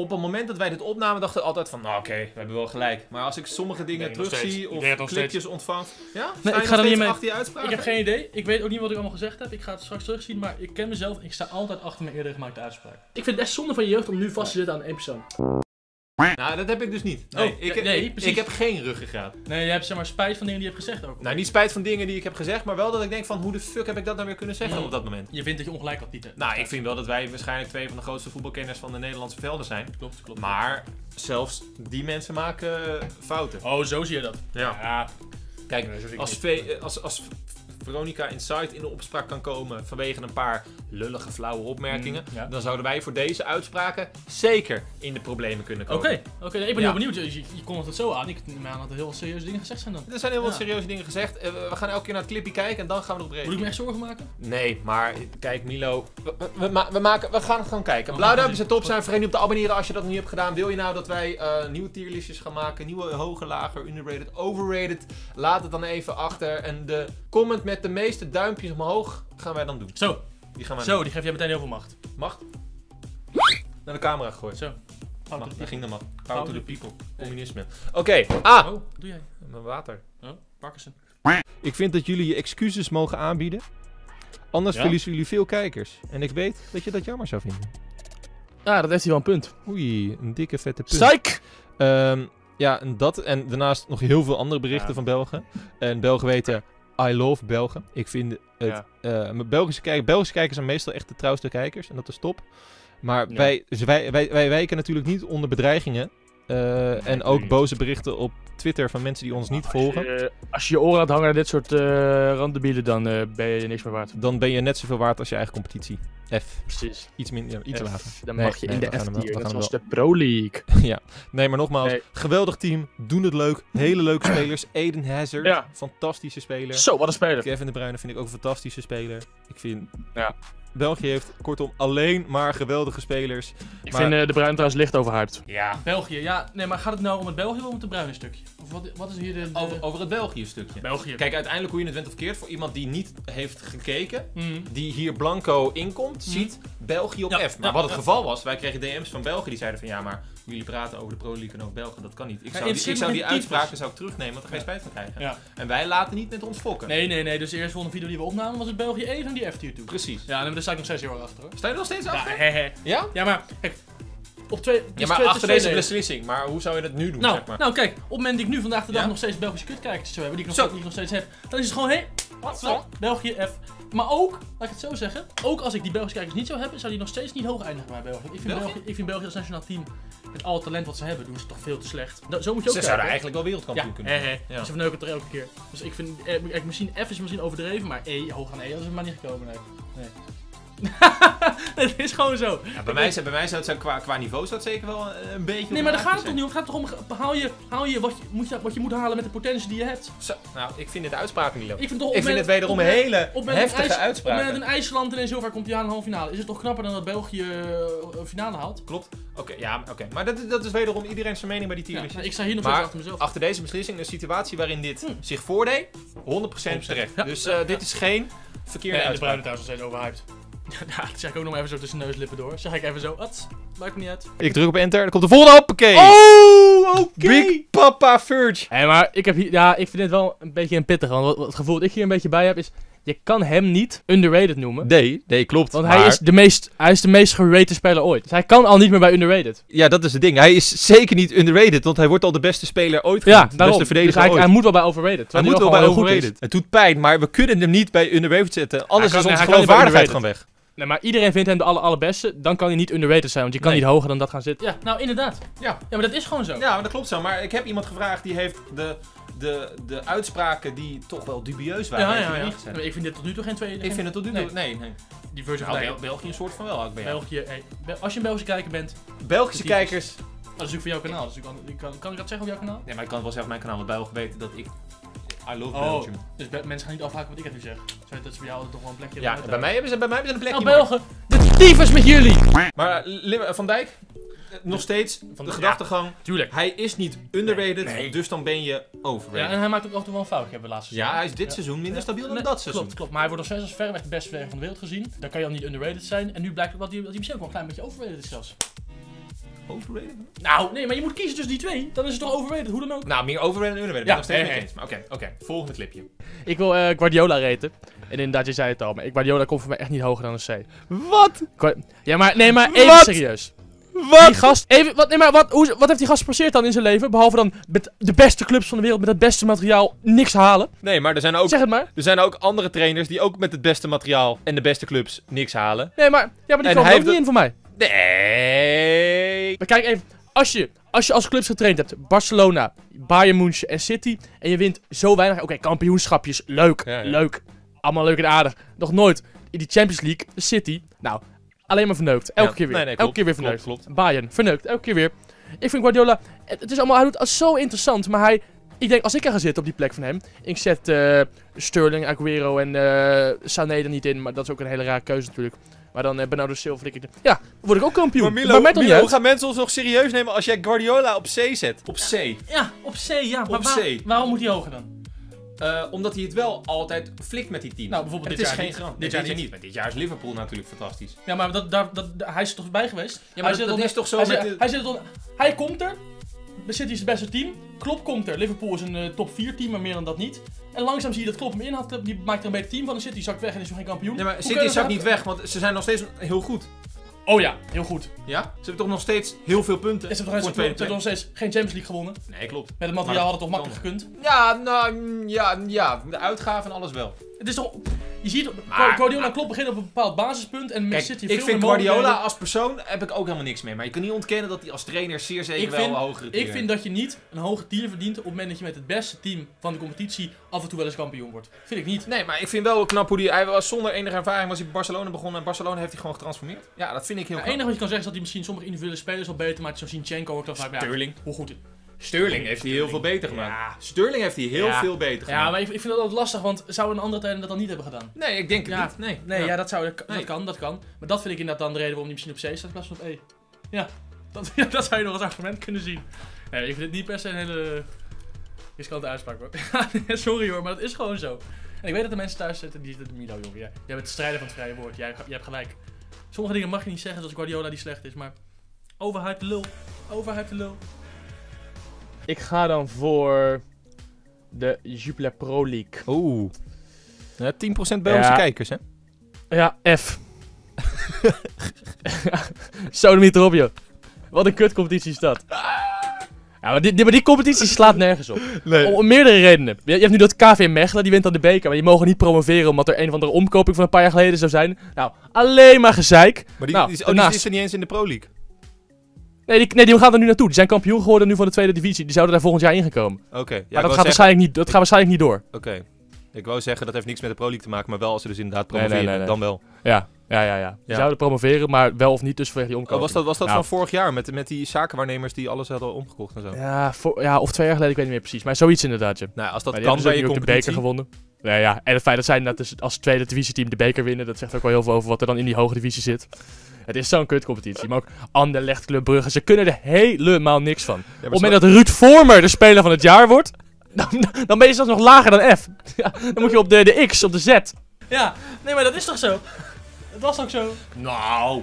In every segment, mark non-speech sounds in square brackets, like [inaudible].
op het moment dat wij dit opnamen, dachten we altijd van, nou oké, we hebben wel gelijk. Maar als ik sommige dingen terugzie of klikjes ontvang... Ja? Nee, ik ga er niet mee- achter je uitspraak? Ik heb geen idee. Ik weet ook niet wat ik allemaal gezegd heb. Ik ga het straks terugzien, maar ik ken mezelf. Ik sta altijd achter mijn eerder gemaakte uitspraak. Ik vind het echt zonde van je jeugd om nu vast te zitten aan één persoon. Nou, dat heb ik dus niet. Nee, Oh, ik, ja, nee, ik, precies. ik heb geen ruggengraat. Nee, je hebt zeg maar spijt van dingen die je hebt gezegd ook. Nou, niet spijt van dingen die ik heb gezegd, maar wel dat ik denk van, hoe de fuck heb ik dat nou weer kunnen zeggen Mm. op dat moment? Je vindt dat je ongelijk had, Pieter. Nou, ik vind wel dat wij waarschijnlijk twee van de grootste voetbalkenners van de Nederlandse velden zijn. Klopt, klopt. Maar zelfs die mensen maken fouten. Oh, zo zie je dat. Ja. Ja. Kijk, Nee, zo zie ik als, eh, als, als Veronica Insight in de opspraak kan komen vanwege een paar lullige, flauwe opmerkingen, Mm, ja. dan zouden wij voor deze uitspraken zeker in de problemen kunnen Oké, komen. oké. nee, ik ben heel benieuwd. Je, je, je kondigt het zo aan. Ik neem aan dat er heel serieuze dingen gezegd zijn dan. Er zijn heel wat serieuze dingen gezegd. Eh, we gaan elke keer naar het clipje kijken en dan gaan we erop Moet ik reageren. me echt zorgen maken? Nee, maar kijk Milo, we, we- we ma- we maken, we gaan het gewoon kijken. Oh, Blauw gaan we duimpje zien. zet op zijn, vergeet niet op te abonneren als je dat nog niet hebt gedaan. Wil je nou dat wij eh, nieuwe tierlistjes gaan maken, nieuwe hoger, lager, underrated, overrated? Laat het dan even achter. En de comment met de meeste duimpjes omhoog gaan wij dan doen. Zo, Die gaan wij zo, die geeft jij meteen heel veel macht. doen. Mag? Naar de camera gegooid. Zo. Fout daar ging de mag. Power Power to the people. Communisme. Oké, ah! Oh, wat doe jij? Mijn water. Oh, Parkinson. Ik vind dat jullie je excuses mogen aanbieden. Anders Ja? verliezen jullie veel kijkers. En ik weet dat je dat jammer zou vinden. Ja, dat heeft hij wel een punt. Oei, een dikke vette punt. Psych! Ehm, ja, en dat en daarnaast nog heel veel andere berichten Ja. van Belgen. En Belgen weten, I love Belgen. Ik vind het, Ja. eh, Belgische, kijk, Belgische kijkers zijn meestal echt de trouwste kijkers. En dat is top. Maar Ja. wij, dus wij, wij, wij wijken natuurlijk niet onder bedreigingen. eh, en ook boze berichten op Twitter van mensen die ons niet volgen. Als je, als je je oren laat hangen naar dit soort eh randdebielen, dan eh, ben je niks meer waard. Dan ben je net zoveel waard als je eigen competitie. F. Precies. Iets, min, ja, iets F, lager. Dan Nee, mag je nee, in de F-tier, hem zoals de Pro League. [laughs] ja. Nee, maar nogmaals, Nee. geweldig team. Doen het leuk. Hele leuke spelers. Eden Hazard, Ja. fantastische speler. Zo, wat een speler. Kevin De Bruyne vind ik ook een fantastische speler. Ik vind... Ja. België heeft kortom alleen maar geweldige spelers. Ik Maar- vind eh, de Bruin trouwens licht overhyped. Ja. België, ja. Nee, maar gaat het nou om het België of om het de bruine stukje? Of wat, wat is hier de... Over, over het België stukje. België. Kijk, uiteindelijk hoe je het went of keert, voor iemand die niet heeft gekeken, Mhm. die hier blanco inkomt, Mhm. ziet België op Ja, F. Maar ja, wat het ja. geval was, wij kregen DM's van België die zeiden van ja, maar jullie praten over de Pro League en over België, dat kan niet. Ik zou die, ik zou die uitspraken zou ik terugnemen, want daar ga je spijt van krijgen. Ja. En wij laten niet met ons fokken. Nee, nee, nee. Dus de eerste volgende video die we opnamen was het België even die F-tier toe. Precies. Ja, nee, daar sta ik nog steeds heel erg achter hoor. Sta je er nog steeds Ja, achter? Ja? Ja, maar kijk. Op twee... Ja, maar twee- achter deze beslissing. Maar hoe zou je dat nu doen, Nou, zeg maar? nou, kijk, op het moment dat ik nu vandaag de dag Ja? nog steeds Belgische kutkijkers zou hebben, die ik, Zo. nog, die ik nog steeds heb, dan is het gewoon, hé, wat. België F. Maar ook, laat ik het zo zeggen, ook als ik die Belgische kijkers niet zou hebben, zou die nog steeds niet hoog eindigen bij België. Ik vind België? België, ik vind België als nationaal team, met al het talent wat ze hebben, doen ze toch veel te slecht. Da- zo moet je ook Ze kijken. zouden eigenlijk wel wereldkampioen ja, kunnen. Ja. Ze verneuken het er elke keer. Dus ik vind, eh, misschien F is misschien overdreven, maar E, hoog aan E, dat is maar niet gekomen, nee. nee. [laughs] het is gewoon zo. Ja, bij, mij, zou- bij mij zou het zo, qua, qua niveau zou het zeker wel eh, een beetje... Nee, maar daar gaat het toch niet om. Het gaat toch om, haal je, haal je, wat, je, moet je wat je moet halen met de potentie die je hebt. zijn. Zo, nou, ik vind dit uitspraken niet leuk. Ik vind, toch, Ik vind het wederom een hele op met heftige een IJs- uitspraak. Op met een IJsland ineens heel vaak komt hij aan de halve finale. Is het toch knapper dan dat België eh, een finale haalt? Klopt. Oké, ja, oké. Maar dat, dat is wederom iedereen zijn mening bij die Ja, tierlist. nou, ik sta hier nog Maar steeds achter mezelf. Achter deze beslissing, een situatie waarin dit Hm. zich voordeed, 100% terecht. Ja. Dus eh, dit is geen verkeerde Nee, en de uitspraak. bruine nog steeds overhyped. [laughs] Ja, dat zeg ik ook nog maar even zo tussen neuslippen door. Zeg ik even zo, wat? Maakt me niet uit. Ik druk op enter, dan komt de volgende hoppakee. Oh, oké! Big Papa Furge. Hé, maar ik heb hier, ja, ik vind dit wel een beetje een pittig. Want wat, wat het gevoel dat ik hier een beetje bij heb is, je kan hem niet underrated noemen. Nee, nee, klopt. Want maar- hij is, de meest, hij is de meest gerate speler ooit. Dus hij kan al niet meer bij underrated. Ja, dat is het ding. Hij is zeker niet underrated, want hij wordt al de beste speler ooit Ja, genoemd. daarom. Beste Dus verdediger hij, ooit. hij moet wel bij overrated. Hij moet wel bij overrated. Het doet pijn, maar we kunnen hem niet bij underrated zetten. Anders Hij kan- is onze geloofwaardigheid gewoon weg. Nee, maar iedereen vindt hem de aller, allerbeste. Dan kan hij niet underrated zijn, want je kan Nee. niet hoger dan dat gaan zitten. Ja, nou inderdaad. Ja. Ja, maar dat is gewoon zo. Ja, maar dat klopt zo. Maar ik heb iemand gevraagd die heeft de, de, de uitspraken die toch wel dubieus waren. ja, ja. ja. Ik vind dit tot nu toe geen tweede. Ik geen- vind het tot nu toe... Nee, nee. Die versie Nou, Bel- België een soort van wel bij jou. België. hey, Bel- als je een Belgische kijker bent, Belgische kijkers... oh, dat is ook voor jouw kanaal. Dus ik kan, ik kan, kan ik dat zeggen op jouw kanaal? Nee, maar ik kan het wel zeggen op mijn kanaal, want Belgen weten dat ik... I love Oh, Belgium. dus be- mensen gaan niet afhaken wat ik even zeg. Zo, Dat is voor jou toch wel een plekje. Ja, bij mij hebben ze, bij mij hebben ze een Nou, plekje. Belgen, de tyfus met jullie! Maar eh, Lim- Van Dijk, eh, nog steeds Van de de- gedachtegang. Tuurlijk. Hij is niet underrated, Nee, nee. dus dan ben je Ja, overrated. en hij maakt ook af en toe wel een fout, hebben we laatst gezien. Ja, hij is dit Ja. seizoen minder Ja. stabiel dan Nee, dat seizoen. Klopt, klopt. Maar hij wordt nog steeds als verreweg de beste verdediger van de wereld gezien. Dan kan je al niet underrated zijn. En nu blijkt ook dat hij, dat hij misschien ook wel een klein beetje overrated is zelfs. Overrated? Nou, nee, maar je moet kiezen tussen die twee. Dan is het toch overrated, hoe dan ook. Nou, meer overrated dan underrated. Ja, nog steeds niet oké, oké. Volgende clipje. Ik wil eh, Guardiola raten. En inderdaad, je zei het al, maar Guardiola komt voor mij echt niet hoger dan een C. Wat? Ja, maar nee, maar even Wat? serieus. Die gast, even, wat, nee, maar wat, hoe, wat heeft die gast gepresteerd dan in zijn leven? Behalve dan met de beste clubs van de wereld, met het beste materiaal, niks halen. Nee, maar er zijn, ook, Zeg het maar. er zijn ook andere trainers die ook met het beste materiaal en de beste clubs niks halen. Nee, maar, ja, maar die En kwam hij er ook heeft niet in voor mij. Nee. Maar kijk even, als je, als je als clubs getraind hebt, Barcelona, Bayern München en City, en je wint zo weinig, oké, kampioenschapjes, leuk, Ja, ja. leuk, allemaal leuk en aardig. Nog nooit in die Champions League, City, nou, alleen maar verneukt, elke Ja, keer weer, nee, nee, elke keer weer verneukt. klopt. Bayern, verneukt, elke keer weer. Ik vind Guardiola, het, het is allemaal, hij doet het zo interessant, maar hij, ik denk, als ik er ga zitten op die plek van hem, ik zet eh, Sterling, Aguero en eh Sané er niet in, maar dat is ook een hele rare keuze natuurlijk. Maar dan eh, Bernardo Silva, ik, ja, dan word ik ook kampioen. Maar Milo, maar hoe gaan mensen ons nog serieus nemen als jij Guardiola op C zet? Op C. Ja, op C, ja. Maar Op waar- C. waarom moet hij hoger dan? Eh, omdat hij het wel altijd flikt met die team. Nou, bijvoorbeeld dit het jaar is geen niet. grap. Dit Dit, jaar jaar niet. niet. Maar dit jaar is Liverpool natuurlijk fantastisch. Ja, maar dat, daar, dat, hij is er toch bij geweest? Ja, maar hij dat, is toch zo hij, met zit, de... hij, zit er hij komt er. City is het beste team. Klopp komt er. Liverpool is een eh, top 4 team, maar meer dan dat niet. En langzaam zie je dat Klopp hem inhaalt. Die maakt er een beter team van. De City zakt weg en is nog geen kampioen. Nee, maar Hoe City zakt niet weg, want ze zijn nog steeds heel goed. Oh ja, heel goed. Ja? Ze hebben toch nog steeds heel veel punten Ze hebben ze nog plek? steeds geen Champions League gewonnen. Nee, klopt. Met het materiaal Maar had het toch makkelijk gekund. Ja, nou, mm, ja, ja. De uitgaven en alles wel. Het is toch... Je ziet, Maar- Guardiola en Klopp beginnen op een bepaald basispunt. En Kijk, City ik vind Guardiola als persoon heb ik ook helemaal niks mee. Maar je kan niet ontkennen dat hij als trainer zeer zeker Ik wel vind- een hogere tier Ik vind dat je niet een hoge tier verdient op het moment dat je met het beste team van de competitie af en toe wel eens kampioen wordt. Vind ik niet. Nee, maar ik vind wel knap hoe hij... Hij was zonder enige ervaring was hij bij Barcelona begonnen. En Barcelona heeft hij gewoon getransformeerd. Ja, dat vind ik heel Het enige wat je kan zeggen is dat hij misschien sommige individuele spelers wel beter maakt. Zoals Zinchenko ook. Dan vaak, ja, Sterling. hoe goed. Sterling heeft hij heel veel beter gemaakt. Ja. Sterling heeft hij heel Ja. veel beter gemaakt. Ja, maar ik, ik vind dat altijd lastig, want zou een andere trainer dat dan niet hebben gedaan? Nee, ik denk het Ja. niet. Nee, Nee, ja, dat, zou, dat, Nee. dat kan, dat kan. Maar dat vind ik inderdaad dan de reden waarom hij misschien op C staat in plaats van op E. Ja, dat, [laughs] dat zou je nog als argument kunnen zien. Nee, ik vind het niet per se een hele riskante uitspraak hoor. [laughs] Sorry hoor, maar dat is gewoon zo. En ik weet dat de mensen thuis zitten die zitten Milo jongen. Ja, jij bent de strijder van het vrije woord, jij, jij hebt gelijk. Sommige dingen mag je niet zeggen zoals Guardiola die slecht is, maar overhype de lul. Overhype de lul. Ik ga dan voor de Jupiler Pro League. Oeh. Ja, 10% Belgische Ja. kijkers, hè? Ja, F. [laughs] Zo niet erop, joh. Wat een kutcompetitie is dat. Ja, maar, die, die- maar die competitie slaat nergens op. Nee. Om, om meerdere redenen. Je, je hebt nu dat KV Mechelen, die wint dan de beker. Maar die mogen niet promoveren omdat er een of andere omkoping van een paar jaar geleden zou zijn. Nou, alleen maar gezeik. Maar die, Nou, die, is, oh, die daarnaast- is er niet eens in de Pro League. Nee die, nee, die gaan er nu naartoe. Die zijn kampioen geworden nu van de tweede divisie. Die zouden daar volgend jaar ingekomen. Oké. Ja, maar dat gaat, zeggen- waarschijnlijk niet, dat gaat waarschijnlijk niet door. Oké. Ik wou zeggen, dat heeft niks met de Pro League te maken, maar wel als ze dus inderdaad nee, promoveren, nee, nee. dan wel. Ja, ja, ja. ja. Die Ja. zouden promoveren, maar wel of niet dus vanwege die Oh, omkoping. was dat, was dat Nou. van vorig jaar, met, met die zakenwaarnemers die alles hadden omgekocht en zo? Ja, voor, ja, of twee jaar geleden, ik weet niet meer precies. Maar zoiets inderdaad, ja. Nou, als dat Maar kan bij je ook de beker gewonnen. Nou ja, en het feit dat zij net dus als tweede divisieteam de beker winnen, dat zegt ook wel heel veel over wat er dan in die hoge divisie zit. Het is zo'n kutcompetitie. Maar ook Anderlecht, Club Brugge, ze kunnen er helemaal niks van. Ja, Op het moment dat Ruud Vormer de speler van het jaar wordt, dan, dan ben je zelfs nog lager dan F. [laughs] Ja, dan moet je op de, de X, op de Z. Ja, nee, maar dat is toch zo? Dat was ook zo. Nou,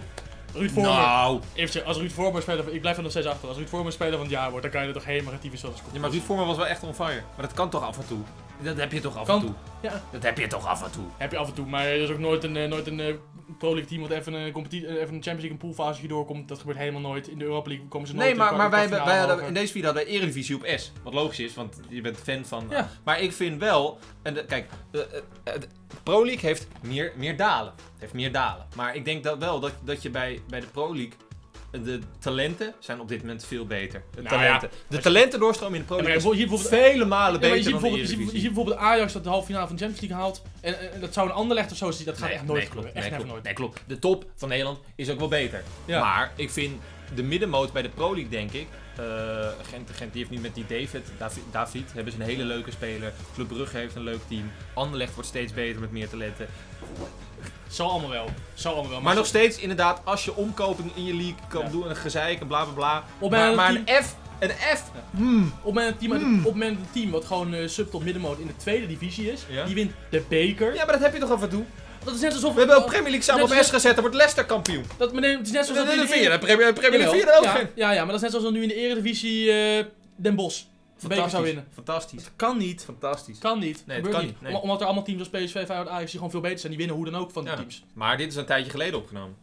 Ruud Vormer. nou. Even als Ruud Vormer speler van... Ik blijf er nog steeds achter. Als Ruud Vormer speler van het jaar wordt, dan kan je er toch helemaal relatief zoals Ja, maar Ruud Vormer was wel echt on fire. Maar dat kan toch af en toe? Dat heb je toch af Kan. en toe? Ja, Dat heb je toch af en toe? heb je af en toe. Maar er is ook nooit een, eh, nooit een eh, Pro League team wat even een, competitie, eh, even een Champions League een poolfase doorkomt. Dat gebeurt helemaal nooit. In de Europa League komen ze nooit Nee, maar, de maar wij, kwartfinale wij hadden in deze video hadden wij Eredivisie op S. Wat logisch is, want je bent fan van... Ja. Maar ik vind wel... En de- kijk, eh, eh, de Pro League heeft meer, meer dalen. Het heeft meer dalen. Maar ik denk dat wel dat, dat je bij, bij de Pro League... De talenten zijn op dit moment veel beter. De Nou talenten. ja, de als je- talentendoorstroom in de Pro Ja, hier vele malen Ja, je, beter ziet dan de bijvoorbeeld, je, ziet, je bijvoorbeeld Ajax dat de halve finale van de Champions League haalt. En, dat zou een ander of zo. Dat gaat Nee, echt nooit nee, klopt. Echt Nee, klopt. nooit. Nee, klopt. De top van Nederland is ook wel beter. Maar ik vind de middenmoot bij de Pro League, denk ik. eh, Gent, Gent die heeft nu met die David, David, David, hebben ze een hele leuke speler. Club Brugge heeft een leuk team. Anderlecht wordt steeds beter met meer talenten. Zo allemaal wel. Zo allemaal wel. Maar nog steeds, inderdaad, als je omkoping in je league kan Ja. doen en gezeik en bla bla bla. Op Maar, een maar team- een F, een F. Hmm. Op het moment een team, Hmm. op een team wat gewoon eh, sub tot middenmoot in de tweede divisie is, Ja. die wint de beker. Ja, maar dat heb je toch af en toe? dat is net alsof... We hebben ook Premier League samen op S gezet, dan wordt Leicester kampioen. Dat, het is net zoals Dat dat nu vind in de- dat Premier Premier League Jawel. 4 ook ja, ja, ja, maar dat is net zoals nu in de Eredivisie eh Den Bosch beker zou winnen. Fantastisch. Kan niet. Fantastisch. Kan niet. Nee, het kan niet. niet, nee. Om- Omdat er allemaal teams als PSV, Feyenoord, Ajax die gewoon veel beter zijn. Die winnen hoe dan ook van die Ja. teams. Maar dit is een tijdje geleden opgenomen.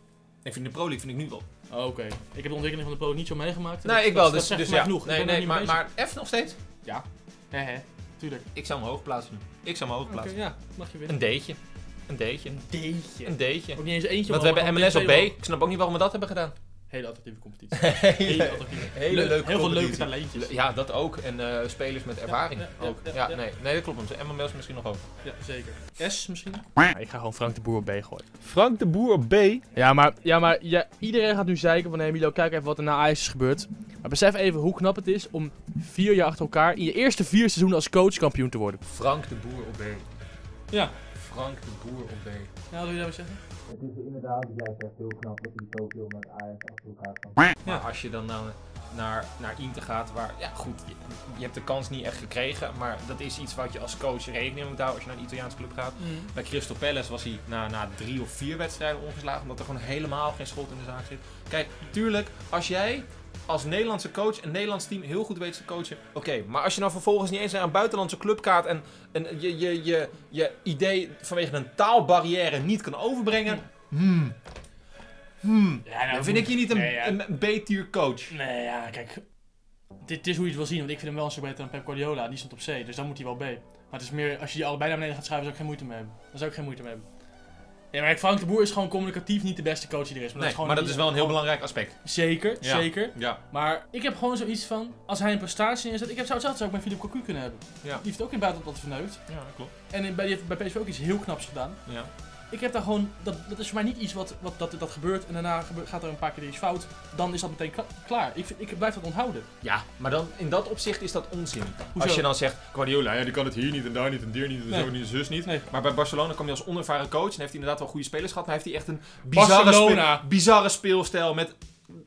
Ik vind de Pro League vind ik nu wel. Oh, Oké. Ik heb de ontwikkeling van de Pro niet zo meegemaakt. Nee, Dat- ik wel. dat- Dus, dat dus ja. genoeg. Ik Nee, nee, maar, maar F nog steeds? Hè, hè. Tuurlijk. Ik zou hem hoog plaatsen nu. Ik zou hem hoog plaatsen. ja. Mag je winnen. Een D'tje. Een D'tje. Een D'tje. Een D'tje. Ook niet eens eentje. Want we hebben MLS op B. Ik snap ook niet waarom we dat hebben gedaan. Hele attractieve competitie. [laughs] Hele hele, attractieve. hele Leuk- leuke Heel veel leuke talentjes. Ja, dat ook. En eh, spelers met ervaring ja, ja, ook. Ja, ja, ja. Nee, nee, dat klopt. MLS misschien nog ook. Ja, zeker. S misschien? Ja, ik ga gewoon Frank de Boer op B gooien. Frank de Boer op B. Ja, maar, ja, maar ja, iedereen gaat nu zeiken van... Hé Milo, kijk even wat er na Ajax is gebeurd. Maar besef even hoe knap het is om vier jaar achter elkaar... in je eerste vier seizoenen als coach kampioen te worden. Frank de Boer op B. Ja. Frank de Boer op B. Ja, wat wil je daarmee zeggen? Het is inderdaad, jij zegt heel knap dat hij zoveel met Ajax achter elkaar kan. Ja. als je dan naar, naar, naar Inter gaat, waar, ja goed, je, je hebt de kans niet echt gekregen, maar dat is iets wat je als coach rekening moet houden als je naar een Italiaanse club gaat. Bij Crystal Palace was hij na, na drie of vier wedstrijden ongeslagen, omdat er gewoon helemaal geen schot in de zaak zit. Kijk, tuurlijk, als jij als Nederlandse coach een Nederlands team heel goed weet te coachen, oké. Maar als je nou vervolgens niet eens naar een buitenlandse club gaat en, en je, je, je, je idee vanwege een taalbarrière niet kan overbrengen, hmm. Hmm. Ja, nou, Dan vind ik je niet een, Nee, ja. een B-tier coach. Nee, ja, kijk. Dit is hoe je het wil zien, want ik vind hem wel een stuk beter dan Pep Guardiola. Die stond op C, dus dan moet hij wel B. Maar het is meer, als je die allebei naar beneden gaat schrijven, zou ik geen moeite mee hebben. Dan zou ik geen moeite mee hebben. Ja, maar Frank de Boer is gewoon communicatief niet de beste coach die er is. Maar Nee, dat is gewoon maar dat is wel een heel gewoon- belangrijk aspect. Zeker, Ja. zeker. Ja. Maar ik heb gewoon zoiets van, als hij een prestatie neerzet, ik heb zou hetzelfde ik met Philippe Cocu kunnen hebben. Ja. Die heeft ook in het buitenland wat verneukt. Ja, dat klopt. En in- bij, die heeft bij PSV ook iets heel knaps gedaan. Ja. Ik heb daar gewoon, dat, dat is voor mij niet iets wat, wat dat, dat gebeurt en daarna gebeurt, gaat er een paar keer iets fout. Dan is dat meteen kla- klaar. Ik, vind- ik blijf dat onthouden. ja, maar dan in dat opzicht is dat onzin. Hoezo? Als je dan zegt, Guardiola, ja, die kan het hier niet en daar niet en daar niet en Nee. zo niet en zus niet. Nee. Maar bij Barcelona kwam hij als onervaren coach en heeft hij inderdaad wel goede spelers gehad. Maar heeft hij echt een bizarre, spe- bizarre speelstijl met...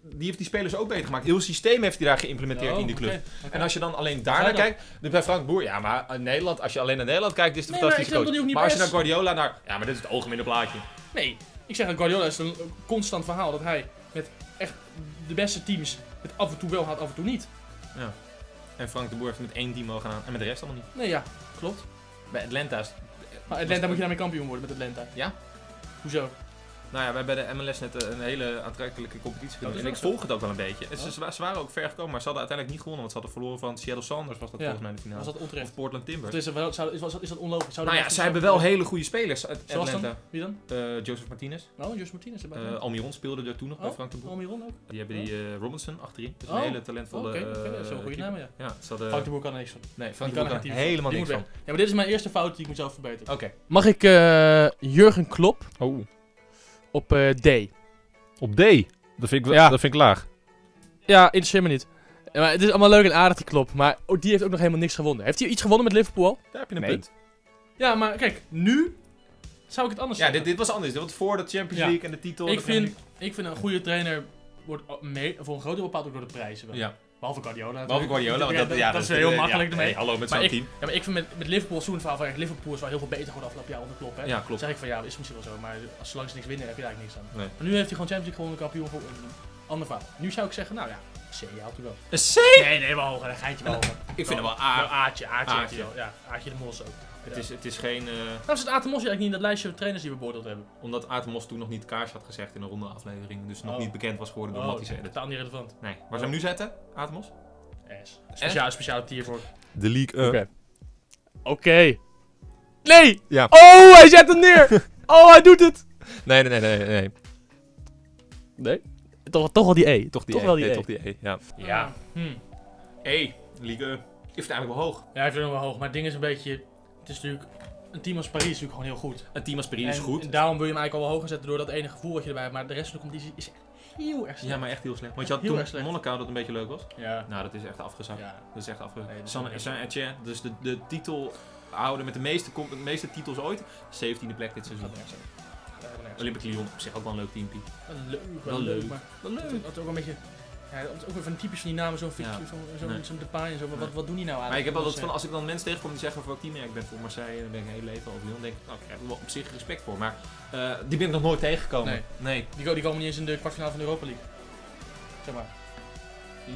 Die heeft die spelers ook beter gemaakt. Heel systeem heeft hij daar geïmplementeerd Oh, in die club. En als je dan alleen daar Zei naar dat? kijkt, dus bij Frank Boer, ja, maar in Nederland, als je alleen naar Nederland kijkt, is het een Nee, maar fantastische coach. als je naar Guardiola, naar, ja, maar dit is het algemene plaatje. Nee, ik zeg dat Guardiola is een constant verhaal dat hij met echt de beste teams het af en toe wel had, af en toe niet. En Frank de Boer heeft met één team mogen aan en met de rest allemaal niet. Nee, ja, klopt. Bij Atlanta is Maar Atlanta moet je daarmee kampioen worden met Atlanta. Ja? Hoezo? Nou ja, wij hebben bij de MLS net eh, een hele aantrekkelijke competitie gedaan. dat is en ik volg het ook wel een beetje. Oh. ze, ze waren ook ver gekomen, maar ze hadden uiteindelijk niet gewonnen. Want ze hadden verloren van Seattle Sounders, was dat Ja. volgens mij in de finale. Was dat onterecht? Of Portland Timbers. Wat is, is, is dat onlogisch? Zou nou ja, ze hebben wel hele goede spelers uit Zoals dan? Wie dan? Eh, Joseph Martinez. Oh, Jos Martinez. Eh, Almiron speelde er toen nog bij Oh, Frank de Boer. Almiron ook. Die hebben die eh, Robinson achterin. Dus Oh. een hele talentvolle oké, dat is wel een goede naam, ja. Ja, ze hadden... Frank de Boer kan er niks van. nee, Frank de kan Boer er kan niet van. helemaal niks van. Ja, maar dit is mijn eerste fout die ik mezelf verbeteren. Oké. Mag ik Jurgen Klopp Oh. Op eh, D? Op D. Dat vind ik, Ja. dat vind ik laag. Ja, interesseert me niet. Ja, maar het is allemaal leuk en aardig die Klopp, maar ook die heeft ook nog helemaal niks gewonnen. Heeft hij iets gewonnen met Liverpool al? Daar heb je een Nee. punt. Ja, maar kijk, nu zou ik het anders Ja, zeggen. dit, dit was anders. Dit was voor de Champions Ja. League en de titel. ik, vind, ik vind een goede trainer wordt mee, voor een groot deel bepaald ook door de prijzen. wel. Ja. Behalve Guardiola Behalve. Guardiola, want dat, ja, dat is heel eh, makkelijk ermee. hey, hallo met zo'n team. ja, maar ik vind met, met Liverpool zo'n verhaal van ja, Liverpool is wel heel veel beter geworden afgelopen jaar onder Klopp. Hè? Ja, Dan klopt. zeg ik van ja, dat is misschien wel zo, maar als zolang ze niks winnen heb je daar eigenlijk niks aan. Nee. Maar nu heeft hij gewoon Champions League gewonnen, kampioen voor een ander verhaal. Nu zou ik zeggen, nou ja, C haalt hij wel. Een C? Nee, nee, wel hoger, een geintje wel [laughs] hoger. Ik vind hem wel A. Hij wel. Ja, Aatje de Mos ook. Het is, het is geen... eh, Waarom zit Aten Mos eigenlijk niet in dat lijstje van trainers die we beoordeeld hebben? omdat Atemos toen nog niet kaars had gezegd in een ronde aflevering. Dus nog Oh. niet bekend was geworden door Oh, Matties Edit. totaal niet relevant. Nee. Waar ze hem nu zetten? Atemos? S. Speciaal, speciale tier voor. De League Oké. Oké. Nee! Ja. Oh, hij zet hem neer! [laughs] oh, hij doet het! Nee, nee, nee, nee. nee. Nee. Toch, toch wel die E. Toch die toch E. wel die Nee, E. toch die E, ja. Ja. Hm. E. League Ik vind het eigenlijk wel hoog. Ja, ik vind hem wel hoog. Maar het ding is een beetje... Het is natuurlijk... Een team als Paris is natuurlijk gewoon heel goed. Een team als Paris is goed. En daarom wil je hem eigenlijk al wel hoger zetten door dat ene gevoel wat je erbij hebt. Maar de rest van de competitie is echt heel erg slecht. Ja, maar echt heel slecht. Want je had Heel toen. Monaco dat een beetje leuk was. Ja. Nou, dat is echt afgezakt. Ja. Dat is echt afgezakt. Nee, dat. Saint-Etienne, dus de, de titelhouder met de meeste, de meeste titels ooit. 17e plek dit seizoen. Olympic Lyon op zich ook wel een leuk teampie. Wel leuk, Wel wel leuk. leuk. Maar Wel dat is ook een beetje... Ja, dat is ook weer van typisch van die namen, zo'n Ja. zo'n zo'n Nee. Depay en zo. Maar wat, Nee. wat doen die nou aan? Maar ik heb altijd Dat van, is, als ik dan mensen tegenkom die zeggen voor welk team ik ben voor Marseille en dan ben ik een hele leven over Lyon, dan denk ik, nou, ik heb er wel op zich respect voor. Maar eh, die ben ik nog nooit tegengekomen. Nee. nee. eh, die, die komen niet eens in de kwartfinale van de Europa League. Zeg maar.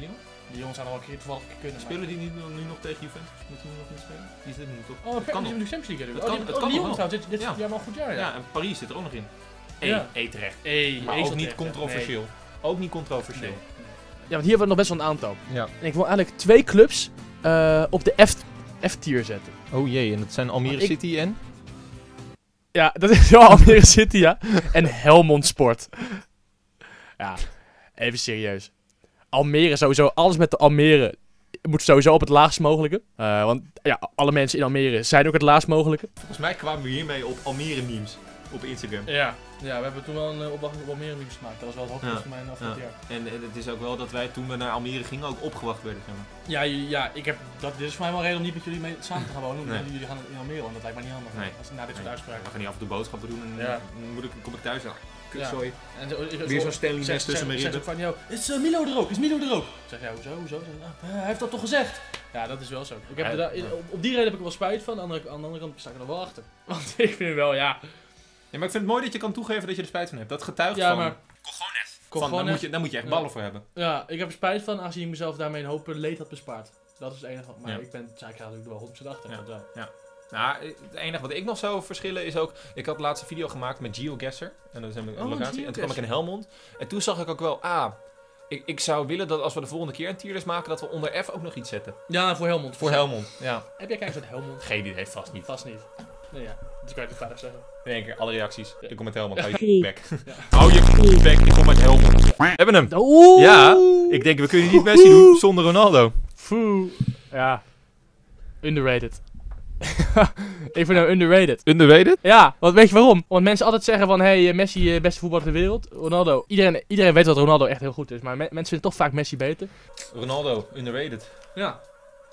Lyon? Die jongens zouden wel een keer toevallig kunnen. maar- Spelen die niet, nu nog tegen Juventus? Moeten die nog niet spelen? Die zitten nu toch? Oh, Het kan die nog. Champions League. Het oh, kan- het oh, kan Lyon nog trouwens, dit, dit Ja. jaar wel goed jaar. Ja, Ja, en Paris zit er ook nog in. E, Ja. e terecht. Maar ook dat niet controversieel. Ook niet controversieel. Ja, want hier hebben we nog best wel een aantal. Ja. En ik wil eigenlijk twee clubs eh, op de F- F-tier zetten. Oh jee, en dat zijn Almere Ik- City en? Ja, dat is wel [laughs] Almere City, ja. En Helmond Sport. Ja, even serieus. Almere sowieso, alles met de Almere moet sowieso op het laagst mogelijke. Eh, want ja, alle mensen in Almere zijn ook het laagst mogelijke. Volgens mij kwamen we hiermee op Almere memes op Instagram. Ja. ja, we hebben toen wel een uh, opwachting op Almere memes gemaakt. Dat was wel het hoogtepunt Ja. van mijn afgelopen jaar. En eh, het is ook wel dat wij toen we naar Almere gingen ook opgewacht werden. Zeg maar. Ja, ja ik heb, dat, dit is voor mij wel een reden om niet met jullie mee samen te gaan wonen. Nee. Jullie gaan in Almere, want dat lijkt me niet handig. Nee. Als, na dit soort Nee. uitspraken. We gaan niet af en toe boodschappen doen en Ja. dan moet ik, kom ik thuis. Ja. Ja. Kutzooi. En zo, zo, Weer zo- zo'n Stanley Nest tussen mijn ribben. van jou, is eh, Milo er ook? Is Milo er ook? Ik zeg, ja, hoezo, hoezo? Zeg, nou, eh, hij heeft dat toch gezegd? Ja, dat is wel zo. Ik heb Ja, daar- ja. op, op die reden heb ik er wel spijt van. Aan de, andere, aan de andere kant sta ik er nog wel achter. [laughs] Want ik vind wel, ja... Ja, maar ik vind het mooi dat je kan toegeven dat je er spijt van hebt. Dat getuigt Ja, van... maar... Cojones. Van, gewoon daar, moet je, daar moet je echt Ja. ballen voor hebben. Ja, ik heb er spijt van aangezien ik mezelf daarmee een hoop leed had bespaard. Dat is het enige. Maar Ja. ik ben, ja, ik ga natuurlijk wel 100% achter. Ja. dat wel. Nou, het enige wat ik nog zou verschillen is ook... Ik had laatst een video gemaakt met GeoGuessr. En dat is een Oh, locatie. En toen kwam ik in. Helmond. En toen zag ik ook wel... Ah, ik, ik zou willen dat als we de volgende keer een tierlist maken... dat we onder F ook nog iets zetten. Ja, voor Helmond. Voor Helmond. Ja. Heb jij kijkers uit Helmond? Geen idee, vast niet. Vast niet. Nee, ja. Dat kan je toch veilig zeggen. In één keer, alle reacties. Ja. Ik kom met Helmond. Hou je bek. Hou je bek, ik kom met Helmond. Hebben hem. Oeh! Ja, Ik denk, we kunnen niet Messi doen zonder Ronaldo. Foe. Ja. Underrated. [laughs] ik vind hem underrated. Underrated? Ja, want weet je waarom? Want mensen altijd zeggen van, hey, eh, Messi, eh, beste voetballer ter wereld. Ronaldo. Iedereen, iedereen weet dat Ronaldo echt heel goed is, maar me- mensen vinden toch vaak Messi beter. Ronaldo, underrated. Ja.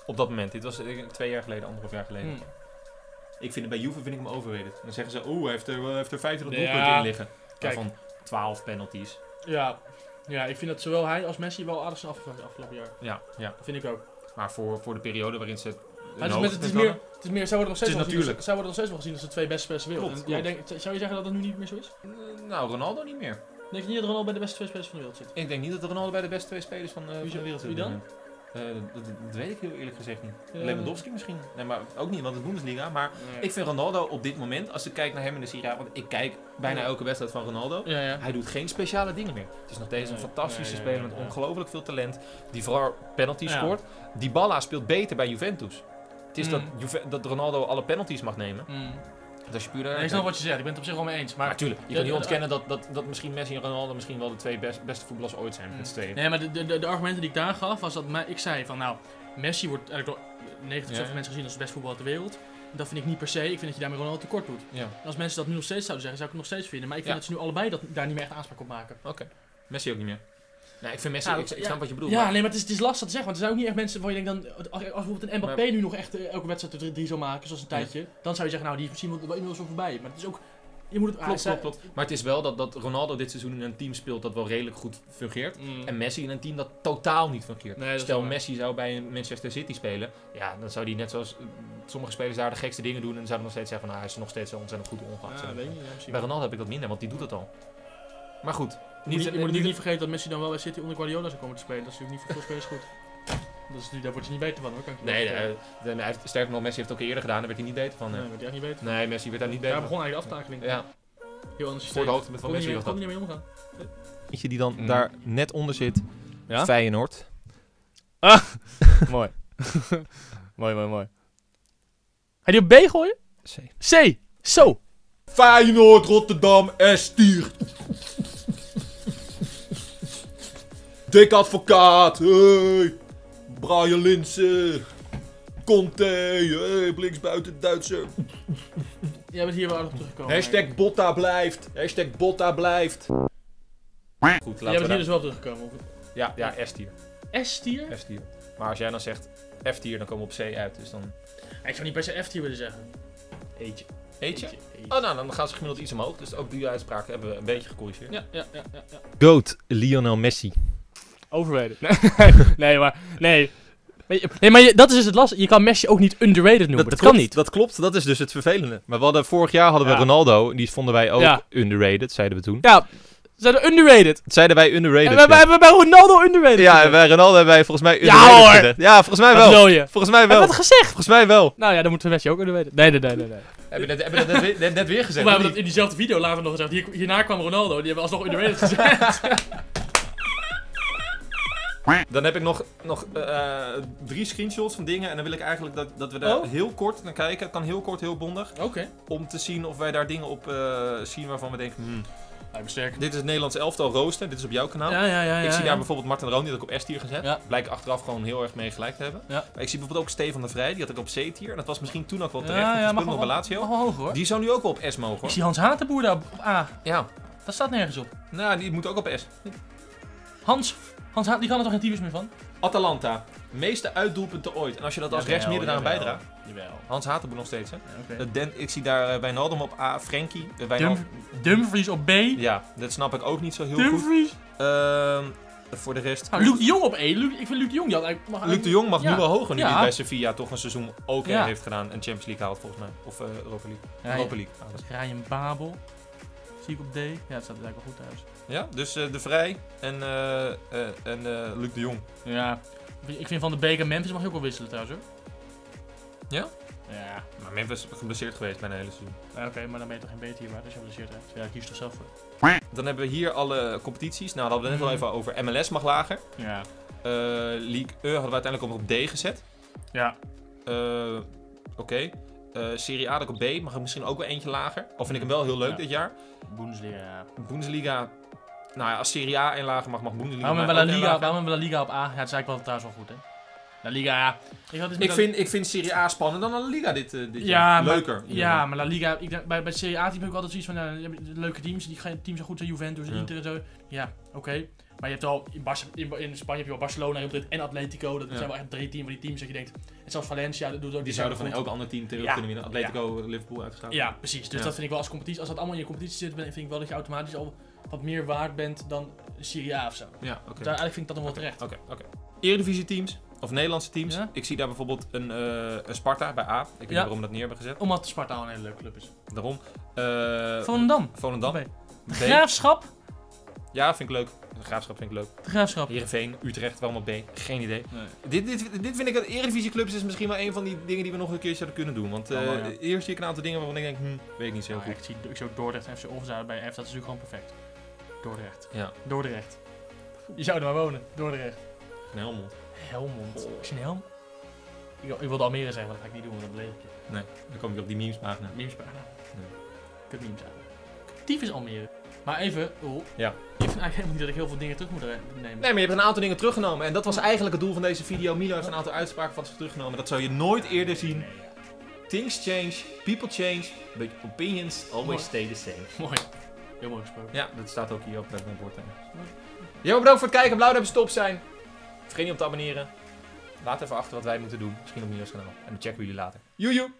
Op dat moment. Dit was denk, twee jaar geleden, anderhalf jaar geleden. Hm. Ik vind het bij Juve vind ik hem overrated. Dan zeggen ze, oeh, hij heeft er, hij heeft er 25 Ja. doelpunten in liggen. Kijk. Van 12 penalties. Ja. Ja, ik vind dat zowel hij als Messi wel aardig zijn afgevallen afgelopen jaar. Ja, ja. Dat vind ik ook. Maar voor, voor de periode waarin ze... Het, is, met, het, is meer, het is meer, zij worden nog steeds, wel gezien zij worden nog steeds wel gezien als de twee beste spelers ter wereld. Klopt, jij denkt, zou je zeggen dat dat nu niet meer zo is? Nou, Ronaldo niet meer. Denk je niet dat Ronaldo bij de beste twee spelers van de wereld zit? Ik denk niet dat Ronaldo bij de beste twee spelers van, eh, van Wie de zo- wereld wie zit. dan? Eh, dat, dat- weet ik heel eerlijk gezegd niet. Lewandowski misschien. Nee, maar ook niet, want het is Bundesliga. Maar Nee. ik vind Ronaldo op dit moment, als ik kijk naar hem in de Serie A, want ik kijk bijna Ja. elke wedstrijd van Ronaldo. Ja, ja. Hij doet geen speciale dingen meer. Het is nog steeds een fantastische speler met ongelooflijk veel talent. Die vooral penalties scoort. Dybala speelt beter bij Juventus. Het is Mm. dat, Juve- dat Ronaldo alle penalties mag nemen. Mm. Dat je puur Nee, ik snap wat je zegt, ik ben het op zich wel mee eens. Maar, natuurlijk, je kan niet ontkennen dat, dat, dat misschien Messi en Ronaldo misschien wel de twee best, beste voetballers ooit zijn. Met tweeën. Nee, maar de, de, de, argumenten die ik daar gaf, was dat ik zei van nou, Messi wordt eigenlijk door 90% Ja. van mensen gezien als de beste voetballer ter wereld. Dat vind ik niet per se, ik vind dat je daarmee Ronaldo tekort doet. Ja, En als mensen dat nu nog steeds zouden zeggen, zou ik het nog steeds vinden. Maar ik vind Ja. dat ze nu allebei dat, daar niet meer echt aanspraak op maken. oké. Messi ook niet meer. Nee, ik vind Messi, Ja, ik, ik ja. snap wat je bedoelt. Ja, maar- nee, maar het is, het is lastig te zeggen. Want er zijn ook niet echt mensen waar je denkt dan, als, bijvoorbeeld een Mbappé Maar- nu nog echt eh, elke wedstrijd er drie, zou maken, zoals een tijdje. Dan zou je zeggen, nou die is misschien wel, inmiddels wel voorbij. Maar het is ook, je moet het... Klopt, klopt, klopt. Maar het is wel dat, dat Ronaldo dit seizoen in een team speelt dat wel redelijk goed fungeert. Mm. En Messi in een team dat totaal niet fungeert. Nee, Stel. Messi zou bij Manchester City spelen. Ja, dan zou hij net zoals sommige spelers daar de gekste dingen doen. En zouden nog steeds zeggen van, nou, hij is nog steeds zo ontzettend goed ongeacht. Ja, Bij. Ronaldo heb ik dat minder, want die doet het al. Maar goed. Je moet, Niet, je moet niet- natuurlijk niet vergeten dat Messi dan wel bij City onder Guardiola zou komen te spelen. Dat is natuurlijk niet voor veel spelers goed. Dat is, nu- daar word je niet beter van hoor. Kan ik Nee, hij heeft, sterker nog, Messi heeft het ook eerder gedaan, daar werd hij niet beter van. Nee, werd hij echt niet beter. nee Messi werd daar niet Daar beter van. begon eigenlijk de aftakeling. Ja, Heel anders voor de hoogte met van Messi niet was meer- dat. kon niet meer mee omgaan. Eentje die dan Mm. daar net onder zit. Ja? Feyenoord. [laughs] mooi. mooi, mooi, mooi. Ga je die op B gooien? C. C. Zo. Feyenoord, Rotterdam, Estier. Dik advocaat, hey. Brian Linsen. Conte, hey. Blinksbuiten Duitser. Jij bent hier wel op teruggekomen. Hashtag Botta blijft. Hashtag Botta blijft. Goed, Jij laten we bent hier dus wel teruggekomen. Of- Ja, ja, S-tier. S-tier? S-tier. Maar als jij dan zegt F-tier, dan komen we op C uit. Dus dan... Ik zou niet per se F-tier willen zeggen. Eetje. Eetje? Eetje. Oh, nou, dan gaan ze gemiddeld iets omhoog. Dus ook die uitspraak hebben we een beetje gecorrigeerd. Ja, ja, ja, ja. ja. GOAT, Lionel Messi. Overrated. Nee, [laughs] nee maar... Nee. Nee, maar je- dat is dus het lastige. Je kan Messi ook niet underrated noemen. Dat, kan klopt, niet. Dat klopt, dat is dus het vervelende. Maar we hadden, vorig jaar hadden we Ja. Ronaldo, die vonden wij ook Ja. underrated, zeiden we toen. Ja, ze zijn underrated. Dat zeiden wij underrated. En we, we ja. hebben bij Ronaldo underrated. Ja, en bij Ronaldo hebben wij volgens mij Ja, underrated hoor. gezegd. Ja, volgens mij Wat wel. wil je? Volgens mij wel. dat gezegd? Volgens mij wel. Nou ja, dan moeten we Messi ook underrated. Nee, nee, nee, nee, nee. nee. Heb je net, net, net, weer gezegd? Maar we hebben dat in diezelfde video later nog gezegd. Hier, hierna kwam Ronaldo, die hebben we alsnog underrated gezet. [laughs] Dan heb ik nog, nog eh, drie screenshots van dingen. En dan wil ik eigenlijk dat, dat we daar Oh. heel kort naar kijken. Het kan heel kort, heel bondig. Oké. Om te zien of wij daar dingen op eh, zien waarvan we denken... hmm, sterk. dit is het Nederlands elftal rooster. Dit is op jouw kanaal. Ja, ja, ja. ik zie daar bijvoorbeeld Martin Roon, die had ik op S-tier gezet. Blijkt achteraf gewoon heel erg mee gelijk te hebben. Maar ik zie bijvoorbeeld ook Stefan de Vrij, die had ik op C-tier. En dat was misschien toen ook wel terecht, Ja, ja, speelde nog Lazio. hoger hoor. Die zou nu ook wel op S mogen Ik zie Hans Hatenboer daar op A. Ja, Dat staat nergens op. nou die moet ook op S. Hans, Hans Haten, die kan er toch geen tyfus meer van? Atalanta, meeste uitdoelpunten ooit. En als je dat als rechtsmidden daaraan bijdraagt. Jawel. Hans Hatenboer nog steeds hè. Ja, oké. Eh, Den, ik zie daar uh, Wijnaldum op A, Frenkie. Uh, Wijnaldum, Dum- Dumfries op B. ja, dat snap ik ook niet zo heel goed. Dumfries. Ehm, voor de rest... Luc de Jong op E. Luc, ik vind Luc de Jong die had eigenlijk... mag Luc de Jong mag Ja. nu wel hoger, nu Ja. hij bij Sevilla toch een seizoen oké Ja. heeft gedaan. En Champions League haalt volgens mij. Of eh, Europa League. Ja, Europa ja. League. Ryan Babel. Zie ik op D. Ja, dat staat eigenlijk wel goed trouwens. Ja, dus eh, De Vrij en, eh, eh, en Luc de Jong. Ja. Ik vind Van de Beek en Memphis mag je ook wel wisselen trouwens hoor. Ja? Ja. Maar Memphis is geblesseerd geweest bijna hele seizoen. Ja, Oké, maar dan ben je toch geen beter hier, maar als je geblesseerd hebt. Ja, kies toch zelf voor. Dan hebben we hier alle competities. Nou, dat hadden we net al Mhm. even over. MLS mag lager. Ja. Eh, League E hadden we uiteindelijk ook nog op D gezet. Ja. Oké. Eh, Serie A had ik op B. Mag ik misschien ook wel eentje lager. Al vind ik hem wel heel leuk Ja. dit jaar. Bundesliga. Bundesliga. Nou ja, als Serie A één lager mag, mag Bundesliga Waarom hebben we La Liga, op A? Ja, het is eigenlijk wel trouwens wel goed hè. La Liga, ja. Ik, had La- vind, ik vind Serie A spannender dan La Liga dit, eh, dit Ja, jaar. maar- Leuker. Ja, maar La Liga, ik, denk- bij, bij het CA-team heb ik altijd zoiets van, leuke teams, die teams zo goed zijn, Juventus, Ja. Inter en zo. Ja, oké. Maar je hebt al, in, in, in Spanje heb je al Barcelona, Real Madrid en Atletico. Dat Ja. zijn wel echt drie teams van die teams dat je denkt, en zelfs Valencia, dat doet ook Die zouden van elk ander team terug kunnen winnen. Atletico, Liverpool uitgestaan. Ja, precies. Dus dat vind ik wel als competitie, als dat allemaal in je competitie zit, vind ik wel dat je automatisch al wat meer waard bent dan Serie A of zo. Ja, oké. Daar, eigenlijk vind ik dat dan wel terecht. Oké, oké. Eredivisie teams. Of Nederlandse teams. Ja. Ik zie daar bijvoorbeeld een, eh, een Sparta bij A. Ik weet niet waarom we dat neer hebben gezet. Omdat Sparta al een hele leuke club is. Daarom. Eh Volendam. Volendam. B. B. Graafschap. Ja, vind ik leuk. De graafschap vind ik leuk. De Graafschap. Heerenveen, Utrecht, waarom op B? Geen idee. Nee. Dit, dit, dit vind ik, een Eredivisieclubs is misschien wel een van die dingen die we nog een keer zouden kunnen doen. Want wel, ja. eerst zie ik een aantal dingen waarvan ik denk, hm, weet ik niet zo heel goed. ik, zie, ik zie ook Dordrecht FC Oldenzaal bij F, dat is natuurlijk gewoon perfect. Dordrecht. Ja, Dordrecht. Je zou er maar wonen. Dordrecht. een Helmond. Helmond. Is je een helm? Ik, ik wilde Almere zeggen, maar dat ga ik niet doen, want dan beleef ik je. Nee, dan kom ik op die memespagina. Memespagina. Nee. Kut memes eigenlijk. Tief is Almere. Maar even, Roel. Ja. Ik vind eigenlijk helemaal niet dat ik heel veel dingen terug moet nemen. Nee, maar je hebt een aantal dingen teruggenomen. En dat was eigenlijk het doel van deze video. Milo heeft een aantal uitspraken van zich teruggenomen. Dat zou je nooit eerder zien. Things change, people change, but opinions always Mooi. stay the same. Mooi. Heel mooi gesproken. Ja, dat staat ook hier op het bord. Ja, maar bedankt voor het kijken. Blauw dat we stop zijn. Vergeet niet om te abonneren. Laat even achter wat wij moeten doen. Misschien op Milo's kanaal. En dan checken we jullie later. Joejoe!